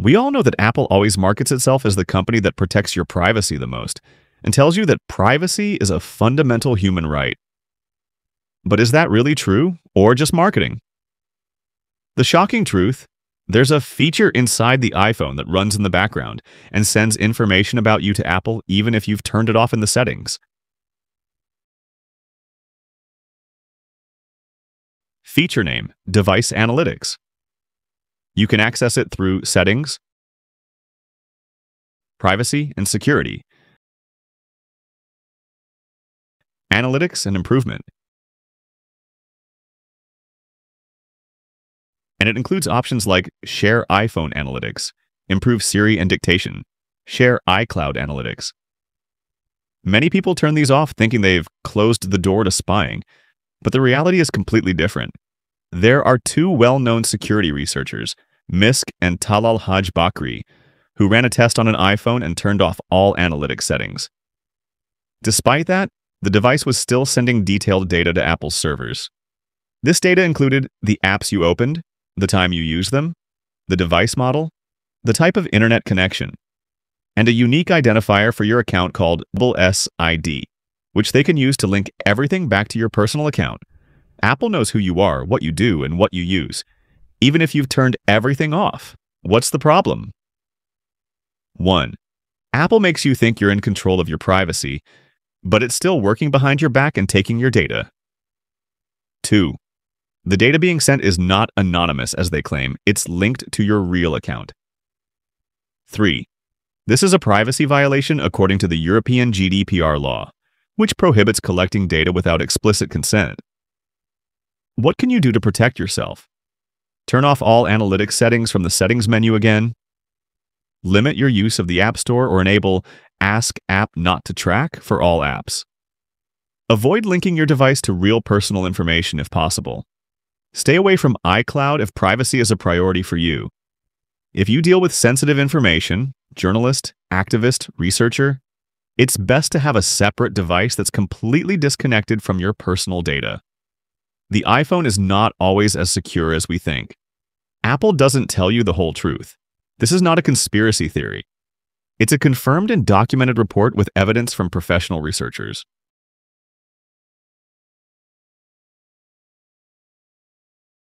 We all know that Apple always markets itself as the company that protects your privacy the most and tells you that privacy is a fundamental human right. But is that really true or just marketing? The shocking truth there's a feature inside the iPhone that runs in the background and sends information about you to Apple even if you've turned it off in the settings. Feature name, Device Analytics. You can access it through Settings, Privacy and Security, Analytics and Improvement, and it includes options like Share iPhone Analytics, Improve Siri and Dictation, Share iCloud Analytics. Many people turn these off thinking they've closed the door to spying, but the reality is completely different. There are two well-known security researchers, Mysk and Talal Haj Bakry, who ran a test on an iPhone and turned off all analytics settings. Despite that, the device was still sending detailed data to Apple's servers. This data included the apps you opened, the time you use them, the device model, the type of internet connection, and a unique identifier for your account called SID, which they can use to link everything back to your personal account. Apple knows who you are, what you do, and what you use, even if you've turned everything off. What's the problem? 1. Apple makes you think you're in control of your privacy, but it's still working behind your back and taking your data. 2. The data being sent is not anonymous, as they claim. It's linked to your real account. 3. This is a privacy violation according to the European GDPR law, which prohibits collecting data without explicit consent. What can you do to protect yourself? Turn off all analytics settings from the Settings menu again. Limit your use of the App Store or enable Ask App Not to Track for all apps. Avoid linking your device to real personal information if possible. Stay away from iCloud if privacy is a priority for you. If you deal with sensitive information, journalist, activist, researcher, it's best to have a separate device that's completely disconnected from your personal data. The iPhone is not always as secure as we think. Apple doesn't tell you the whole truth. This is not a conspiracy theory. It's a confirmed and documented report with evidence from professional researchers.